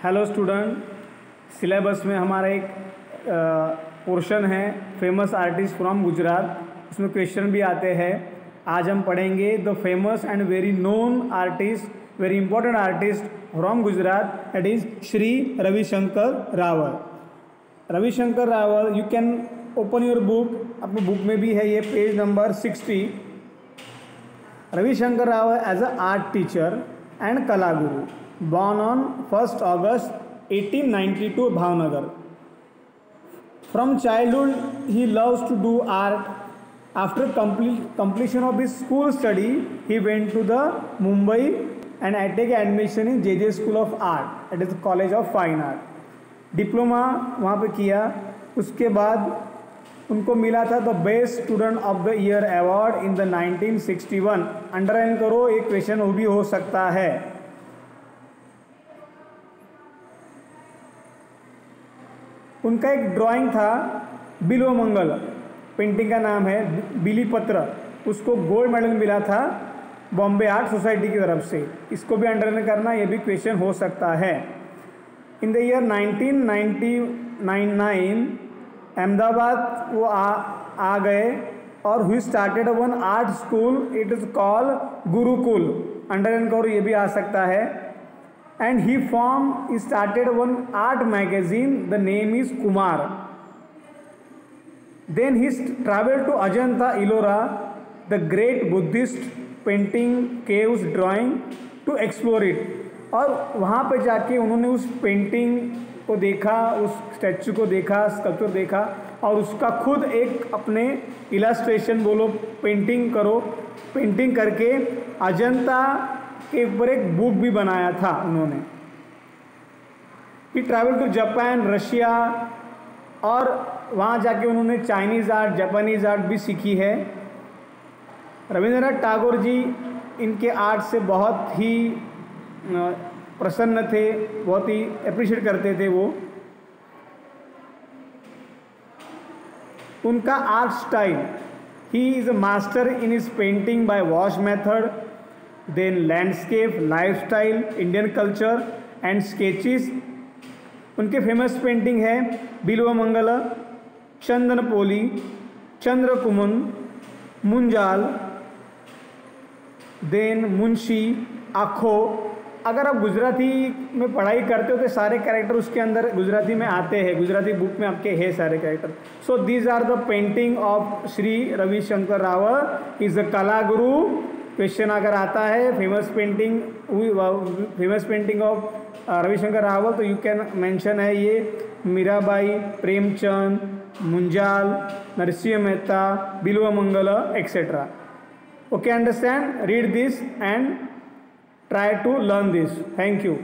Hello student syllabus में हमारा एक पोर्शन है फ़ेमस आर्टिस्ट फ्रॉम गुजरात उसमें क्वेश्चन भी आते हैं. आज हम पढ़ेंगे the famous and very known artist very important artist from Gujarat that is Shri Ravishankar Raval Ravishankar Raval you can open your book अपने बुक में भी है ये page number sixty Ravishankar Raval as a art teacher and kala guru born on first August 1892 Bhavnagar from childhood he loves to do art after completion of his school study he went to the Mumbai and I take admission in J J school of art at is college of fine art diploma वहाँ पर किया। उसके बाद उनको मिला था the best student of the year award in the nineteen sixty one underline करो, एक क्वेश्चन वो भी हो सकता है। उनका एक ड्राइंग था, बिल्व मंगल। पेंटिंग का नाम है, बिली पत्र। उसको गोल्ड मेडल मिला था बॉम्बे आर्ट सोसाइटी की तरफ़ से। इसको भी अंडरलाइन करना, ये भी क्वेश्चन हो सकता है। इन द ईयर 1999 अहमदाबाद वो आ आ गए और हुई started one art school it is call Gurukul underline करो, ये भी आ सकता है। And he formed he started one art magazine the name is kumar then he traveled to ajanta ellora the great buddhist painting caves drawing to explore it और वहाँ पे जाके उन्होंने उस पेंटिंग को देखा उस स्टैचू को देखा स्कल्पचर देखा और उसका खुद एक अपने इलास्ट्रेशन बोलो पेंटिंग करो पेंटिंग करके अजंता के ऊपर एक बुक भी बनाया था उन्होंने। He travel to Japan Russia और वहाँ जाके उन्होंने चाइनीज़ आर्ट जापानीज़ आर्ट भी सीखी है। रविंद्रनाथ टैगोर जी इनके आर्ट से बहुत ही प्रसन्न थे, बहुत ही अप्रिशिएट करते थे वो। उनका art style he is a master in is painting by wash method then landscape lifestyle Indian culture and sketches. उनके फ़ेमस पेंटिंग है बिल्व मंगल चंदन पोली चंद्र कुमन मुंजाल, देन मुंशी, आखो। अगर आप गुजराती में पढ़ाई करते हो तो सारे कैरेक्टर उसके अंदर गुजराती में आते हैं। गुजराती बुक में आपके हैं सारे character so these are the painting of Shri Ravishankar Raval is a kala guru question अगर आता है famous painting famous painting of Ravishankar Raval तो यू कैन मेंशन है ये Mirabai, Premchand, Munjal, Narsinh Mehta, Bilva Mangal etcetera okay understand read this and try to learn this thank you